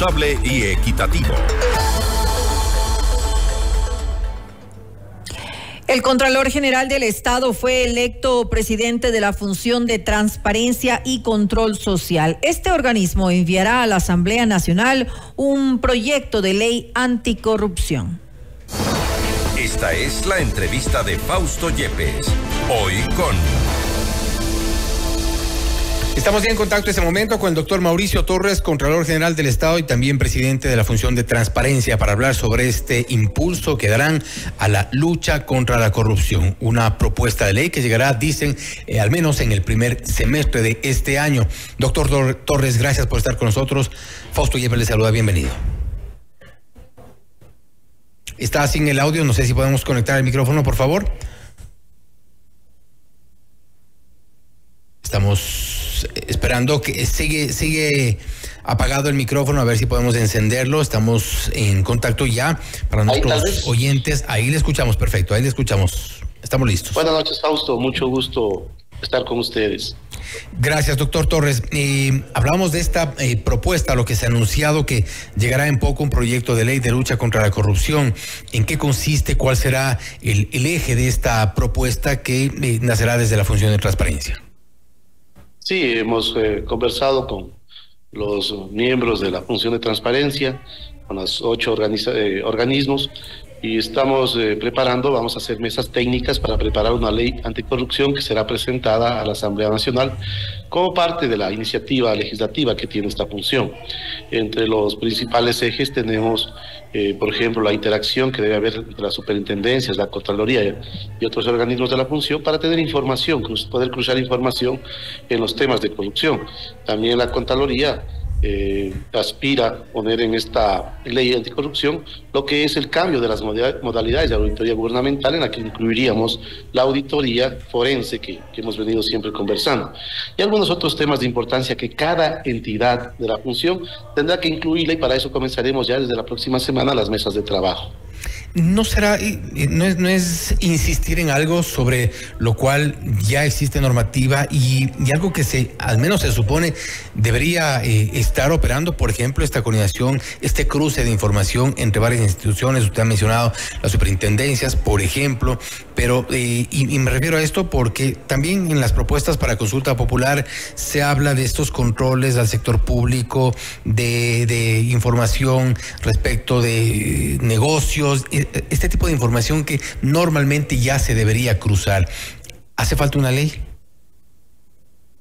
responsable y equitativo. El Contralor General del Estado fue electo presidente de la Función de Transparencia y Control Social. Este organismo enviará a la Asamblea Nacional un proyecto de ley anticorrupción. Esta es la entrevista de Fausto Yepes, hoy con... Estamos en contacto en este momento con el doctor Mauricio Torres, Contralor General del Estado y también presidente de la Función de Transparencia, para hablar sobre este impulso que darán a la lucha contra la corrupción. Una propuesta de ley que llegará, dicen, eh, al menos en el primer semestre de este año. Doctor Torres, gracias por estar con nosotros. Fausto Yepes le saluda, bienvenido. Está sin el audio, no sé si podemos conectar el micrófono, por favor. Estamos esperando que sigue, sigue apagado el micrófono, a ver si podemos encenderlo. Estamos en contacto ya para nuestros oyentes. Ahí le escuchamos, perfecto, ahí le escuchamos. Estamos listos. Buenas noches, Fausto. Mucho gusto estar con ustedes. Gracias, doctor Torres. Eh, hablamos de esta eh, propuesta, lo que se ha anunciado que llegará en poco un proyecto de ley de lucha contra la corrupción. ¿En qué consiste? ¿Cuál será el, eje de esta propuesta que eh, nacerá desde la función de transparencia? Sí, hemos eh, conversado con los miembros de la función de transparencia, con los ocho eh, organismos, y estamos eh, preparando, vamos a hacer mesas técnicas para preparar una ley anticorrupción que será presentada a la Asamblea Nacional como parte de la iniciativa legislativa que tiene esta función. Entre los principales ejes tenemos, eh, por ejemplo, la interacción que debe haber entre las superintendencias, la Contraloría y otros organismos de la función para tener información, poder cruzar información en los temas de corrupción. También la Contraloría eh, aspira a poner en esta ley anticorrupción lo que es el cambio de las modalidades de auditoría gubernamental en la que incluiríamos la auditoría forense que, que, hemos venido siempre conversando y algunos otros temas de importancia que cada entidad de la función tendrá que incluirla y para eso comenzaremos ya desde la próxima semana las mesas de trabajo. ¿No será, no es, no es insistir en algo sobre lo cual ya existe normativa y, algo que se, al menos se supone, debería eh, estar operando, por ejemplo, esta coordinación, este cruce de información entre varias instituciones? Usted ha mencionado las superintendencias, por ejemplo, pero, eh, y, me refiero a esto porque también en las propuestas para consulta popular se habla de estos controles al sector público, de, de información respecto de negocios este tipo de información que normalmente ya se debería cruzar. ¿Hace falta una ley?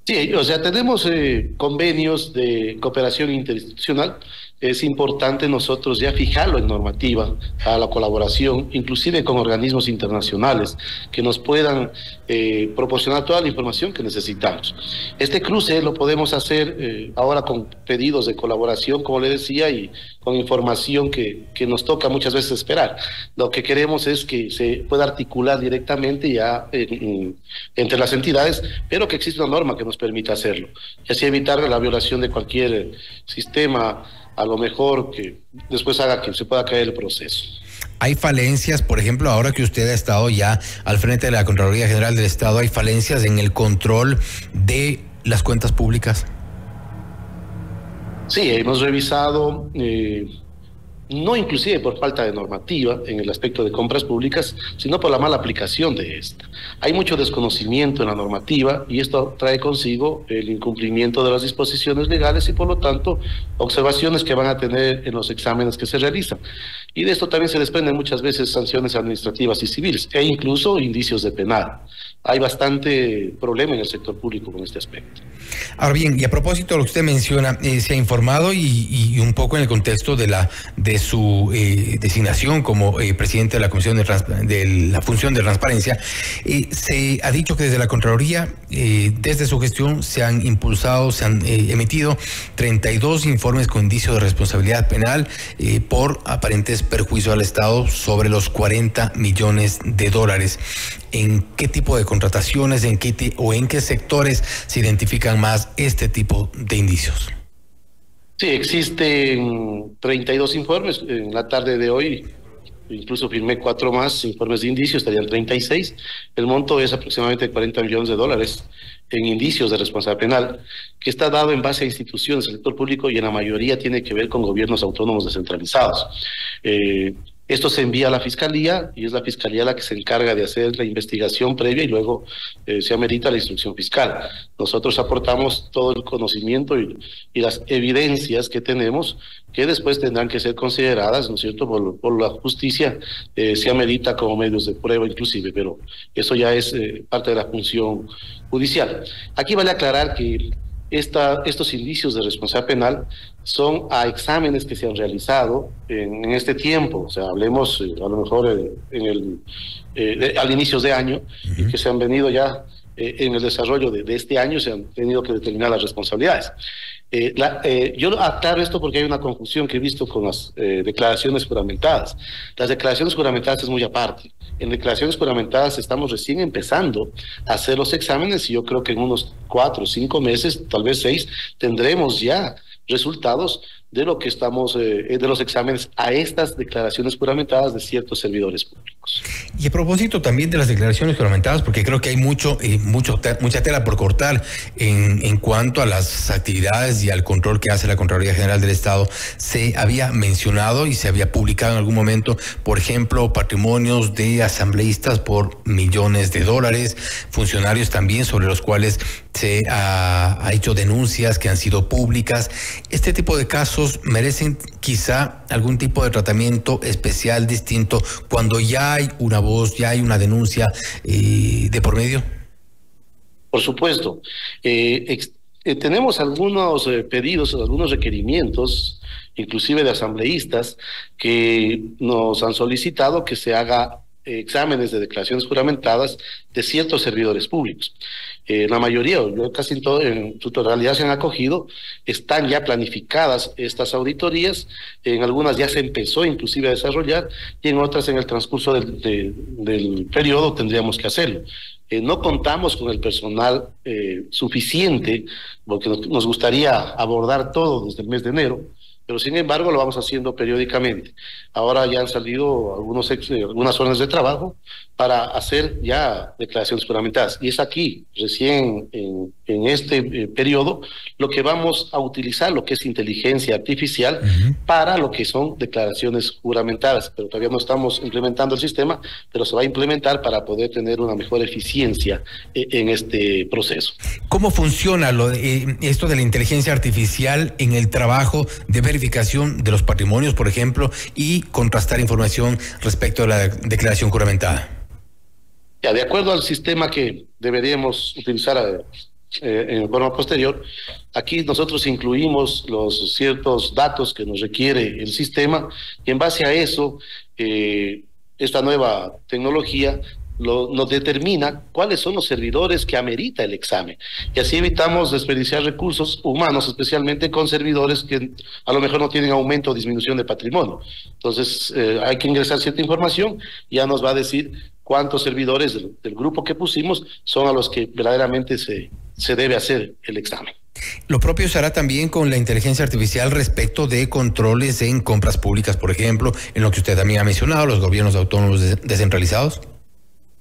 Sí, o sea, tenemos eh, convenios de cooperación interinstitucional es importante nosotros ya fijarlo en normativa a la colaboración, inclusive con organismos internacionales que nos puedan eh, proporcionar toda la información que necesitamos. Este cruce lo podemos hacer eh, ahora con pedidos de colaboración, como le decía, y con información que, que nos toca muchas veces esperar. Lo que queremos es que se pueda articular directamente ya entre las entidades, pero que exista una norma que nos permita hacerlo, y así evitar la violación de cualquier sistema a lo mejor que después haga que se pueda caer el proceso. Hay falencias, por ejemplo, ahora que usted ha estado ya al frente de la Contraloría General del Estado, hay falencias en el control de las cuentas públicas. Sí, hemos revisado eh, no inclusive por falta de normativa en el aspecto de compras públicas, sino por la mala aplicación de esta. Hay mucho desconocimiento en la normativa y esto trae consigo el incumplimiento de las disposiciones legales y por lo tanto observaciones que van a tener en los exámenes que se realizan. Y de esto también se desprenden muchas veces sanciones administrativas y civiles e incluso indicios de penal. Hay bastante problema en el sector público con este aspecto. Ahora bien, y a propósito de lo que usted menciona, eh, se ha informado y, un poco en el contexto de la de su eh, designación como eh, presidente de la Comisión de, de, la Función de Transparencia, se ha dicho que desde la Contraloría, desde su gestión, se han impulsado, se han emitido 32 informes con indicio de responsabilidad penal por aparentes perjuicios al Estado sobre los 40 millones de dólares. ¿En qué tipo de contrataciones, en qué o en qué sectores se identifican más este tipo de indicios? Sí, existen 32 informes. En la tarde de hoy incluso firmé cuatro más informes de indicio, estarían 36. El monto es aproximadamente 40 millones de dólares en indicios de responsabilidad penal, que está dado en base a instituciones del sector público y en la mayoría tiene que ver con gobiernos autónomos descentralizados. Eh, esto se envía a la fiscalía y es la fiscalía la que se encarga de hacer la investigación previa y luego eh, se amerita la instrucción fiscal. Nosotros aportamos todo el conocimiento y, las evidencias que tenemos que después tendrán que ser consideradas, ¿no es cierto?, por, la justicia, eh, se amerita como medios de prueba inclusive, pero eso ya es eh, parte de la función judicial. Aquí vale aclarar que esta, estos indicios de responsabilidad penal son a exámenes que se han realizado en, este tiempo, o sea, hablemos eh, a lo mejor eh, en el, eh, al inicio de año, y que se han venido ya en el desarrollo de, de, este año, se han tenido que determinar las responsabilidades. Eh, eh, yo aclaro esto porque hay una confusión que he visto con las eh, declaraciones juramentadas. Las declaraciones juramentadas es muy aparte. En declaraciones juramentadas estamos recién empezando a hacer los exámenes y yo creo que en unos cuatro cinco meses, tal vez seis, tendremos ya resultados de lo que estamos, eh, de los exámenes a estas declaraciones juramentadas de ciertos servidores públicos. Y a propósito también de las declaraciones juramentadas, porque creo que hay mucho, eh, mucho mucha tela por cortar en, en cuanto a las actividades y al control que hace la Contraloría General del Estado, se había mencionado y se había publicado en algún momento, por ejemplo, patrimonios de asambleístas por millones de dólares, funcionarios también sobre los cuales se ha, hecho denuncias que han sido públicas. Este tipo de casos merecen quizá algún tipo de tratamiento especial, distinto, cuando ya hay una voz, ya hay una denuncia eh, de por medio? Por supuesto. Eh, eh, tenemos algunos pedidos, algunos requerimientos, inclusive de asambleístas, que nos han solicitado que se haga exámenes de declaraciones juramentadas de ciertos servidores públicos. Eh, la mayoría, casi en, todo, en su totalidad se han acogido, están ya planificadas estas auditorías, en algunas ya se empezó inclusive a desarrollar y en otras en el transcurso del, periodo tendríamos que hacerlo. Eh, no contamos con el personal eh, suficiente, porque nos gustaría abordar todo desde el mes de enero, pero sin embargo lo vamos haciendo periódicamente. Ahora ya han salido algunos algunas zonas de trabajo para hacer ya declaraciones juramentadas. Y es aquí, recién en, en este eh, periodo, lo que vamos a utilizar, lo que es inteligencia artificial, para lo que son declaraciones juramentadas. Pero todavía no estamos implementando el sistema, pero se va a implementar para poder tener una mejor eficiencia eh, en este proceso. ¿Cómo funciona lo de, eh, esto de la inteligencia artificial en el trabajo de ver verificación de los patrimonios, por ejemplo, y contrastar información respecto a la declaración juramentada? Ya, de acuerdo al sistema que deberíamos utilizar eh, en forma posterior, aquí nosotros incluimos los ciertos datos que nos requiere el sistema y en base a eso, eh, esta nueva tecnología lo, nos determina cuáles son los servidores que amerita el examen. Y así evitamos desperdiciar recursos humanos, especialmente con servidores que a lo mejor no tienen aumento o disminución de patrimonio. Entonces, eh, hay que ingresar cierta información, ya nos va a decir cuántos servidores del, grupo que pusimos son a los que verdaderamente se, se debe hacer el examen. Lo propio se hará también con la inteligencia artificial respecto de controles en compras públicas, por ejemplo, en lo que usted también ha mencionado, los gobiernos autónomos descentralizados.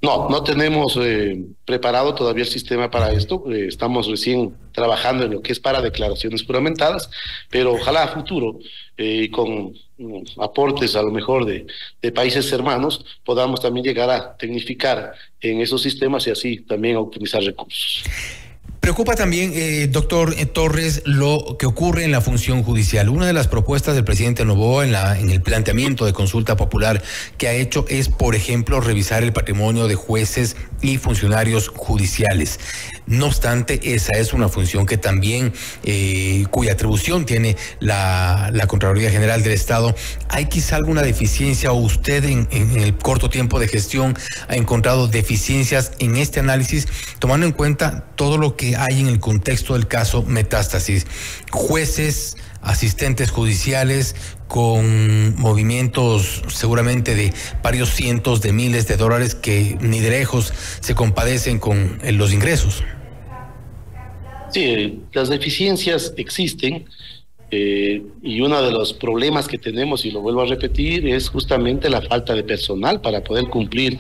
No, no tenemos eh, preparado todavía el sistema para esto. Eh, estamos recién trabajando en lo que es para declaraciones juramentadas, pero ojalá a futuro, eh, con mm, aportes a lo mejor de, de, países hermanos, podamos también llegar a tecnificar en esos sistemas y así también optimizar recursos. Preocupa también, eh, doctor eh, Torres, lo que ocurre en la función judicial. Una de las propuestas del presidente Novoa en, el planteamiento de consulta popular que ha hecho es, por ejemplo, revisar el patrimonio de jueces y funcionarios judiciales. No obstante, esa es una función que también, eh, cuya atribución tiene la, Contraloría General del Estado. ¿Hay quizá alguna deficiencia o usted en el corto tiempo de gestión ha encontrado deficiencias en este análisis, tomando en cuenta todo lo que hay en el contexto del caso Metástasis. Jueces, asistentes judiciales con movimientos seguramente de varios cientos de miles de dólares que ni de lejos se compadecen con eh, los ingresos. Sí, las deficiencias existen Eh, y uno de los problemas que tenemos, y lo vuelvo a repetir, es justamente la falta de personal para poder cumplir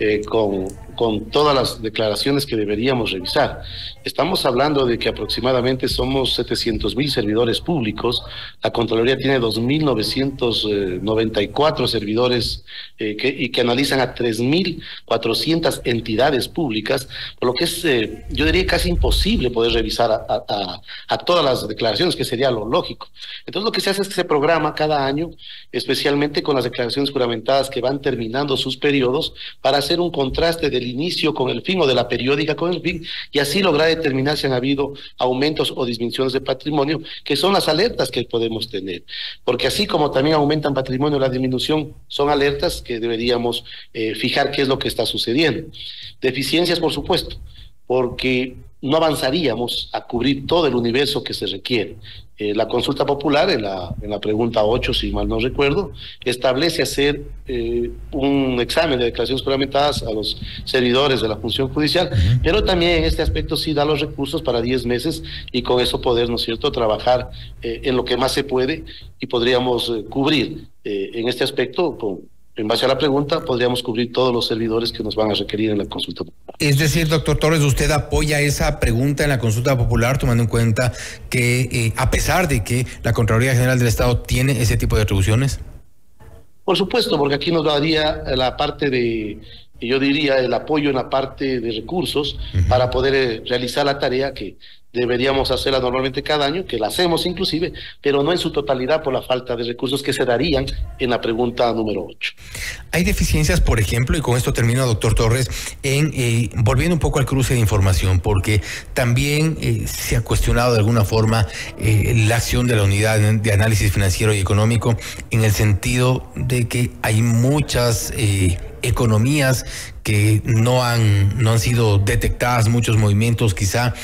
eh, con, con todas las declaraciones que deberíamos revisar. Estamos hablando de que aproximadamente somos 700 mil servidores públicos, la Contraloría tiene 2.994 servidores eh, que, y que analizan a 3.400 entidades públicas, por lo que es, eh, yo diría, casi imposible poder revisar a, a, a, todas las declaraciones, que sería lo lógico. Entonces lo que se hace es que se programa cada año, especialmente con las declaraciones juramentadas que van terminando sus periodos, para hacer un contraste del inicio con el fin o de la periódica con el fin y así lograr determinar si han habido aumentos o disminuciones de patrimonio, que son las alertas que podemos tener. Porque así como también aumentan patrimonio la disminución, son alertas que deberíamos eh, fijar qué es lo que está sucediendo. Deficiencias, por supuesto, porque no avanzaríamos a cubrir todo el universo que se requiere. Eh, la consulta popular, en la, en la pregunta 8, si mal no recuerdo, establece hacer eh, un examen de declaraciones juramentadas a los servidores de la función judicial, pero también en este aspecto sí da los recursos para 10 meses y con eso poder, ¿no es cierto?, trabajar eh, en lo que más se puede y podríamos cubrir en este aspecto con en base a la pregunta, podríamos cubrir todos los servidores que nos van a requerir en la consulta popular. Es decir, doctor Torres, usted apoya esa pregunta en la consulta popular, tomando en cuenta que, eh, a pesar de que la Contraloría General del Estado tiene ese tipo de atribuciones. Por supuesto, porque aquí nos daría la parte de, yo diría, el apoyo en la parte de recursos para poder eh, realizar la tarea que deberíamos hacerla normalmente cada año, que la hacemos inclusive, pero no en su totalidad por la falta de recursos que se darían en la pregunta número 8. Hay deficiencias, por ejemplo, y con esto termino, doctor Torres, en eh, volviendo un poco al cruce de información, porque también eh, se ha cuestionado de alguna forma eh, la acción de la unidad de análisis financiero y económico en el sentido de que hay muchas economías que no han, no han sido detectadas, muchos movimientos quizá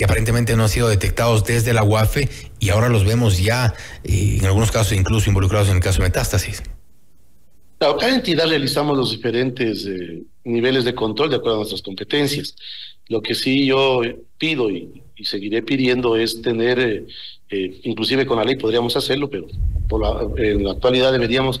que aparentemente no han sido detectados desde la UAFE y ahora los vemos ya, eh, en algunos casos incluso involucrados en el caso de metástasis. Claro, cada entidad realizamos los diferentes eh, niveles de control de acuerdo a nuestras competencias. Lo que sí yo pido y, seguiré pidiendo es tener, eh, inclusive con la ley podríamos hacerlo, pero por la, en la actualidad deberíamos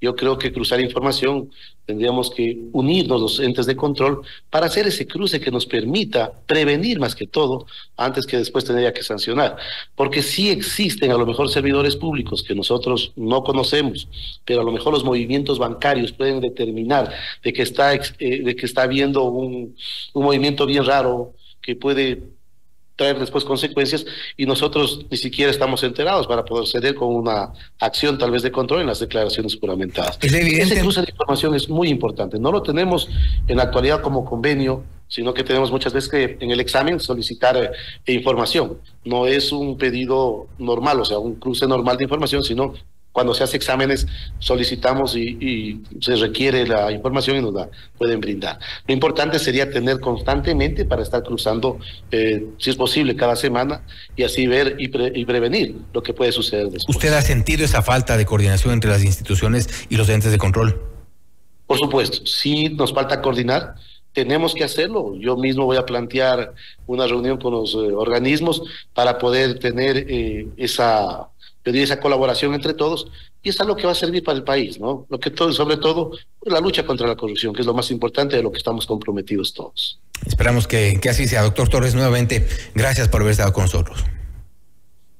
yo creo que cruzar información tendríamos que unirnos los entes de control para hacer ese cruce que nos permita prevenir más que todo antes que después tendría que sancionar. Porque sí existen a lo mejor servidores públicos que nosotros no conocemos, pero a lo mejor los movimientos bancarios pueden determinar de que está, eh, de que está habiendo un, un movimiento bien raro que puede traer después consecuencias y nosotros ni siquiera estamos enterados para poder ceder con una acción tal vez de control en las declaraciones juramentadas. Es evidente. Ese cruce de información es muy importante. No lo tenemos en la actualidad como convenio, sino que tenemos muchas veces que en el examen solicitar eh, información. No es un pedido normal, o sea, un cruce normal de información, sino cuando se hace exámenes solicitamos y, se requiere la información y nos la pueden brindar. Lo importante sería tener constantemente para estar cruzando, eh, si es posible, cada semana y así ver y, prevenir lo que puede suceder después. ¿Usted ha sentido esa falta de coordinación entre las instituciones y los entes de control? Por supuesto, sí nos falta coordinar tenemos que hacerlo. Yo mismo voy a plantear una reunión con los eh, organismos para poder tener eh, esa pedir esa colaboración entre todos y es algo que va a servir para el país, ¿no? Lo que todo, sobre todo la lucha contra la corrupción, que es lo más importante de lo que estamos comprometidos todos. Esperamos que, que así sea. Doctor Torres, nuevamente, gracias por haber estado con nosotros.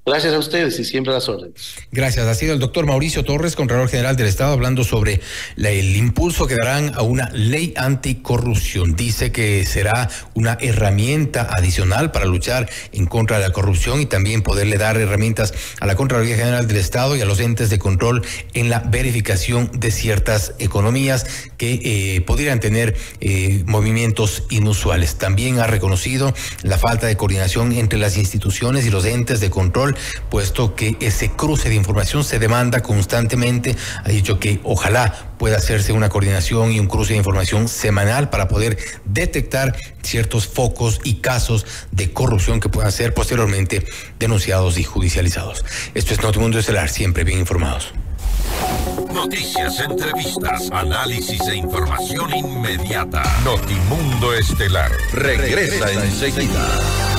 Gracias a ustedes y siempre a las órdenes. Gracias. Ha sido el doctor Mauricio Torres, Contralor General del Estado, hablando sobre el impulso que darán a una ley anticorrupción. Dice que será una herramienta adicional para luchar en contra de la corrupción y también poderle dar herramientas a la Contraloría General del Estado y a los entes de control en la verificación de ciertas economías que eh, pudieran tener eh, movimientos inusuales. También ha reconocido la falta de coordinación entre las instituciones y los entes de control puesto que ese cruce de información se demanda constantemente. Ha dicho que ojalá pueda hacerse una coordinación y un cruce de información semanal para poder detectar ciertos focos y casos de corrupción que puedan ser posteriormente denunciados y judicializados. Esto es Notimundo Estelar, siempre bien informados. Noticias, entrevistas, análisis e información inmediata. Notimundo Estelar regresa, enseguida.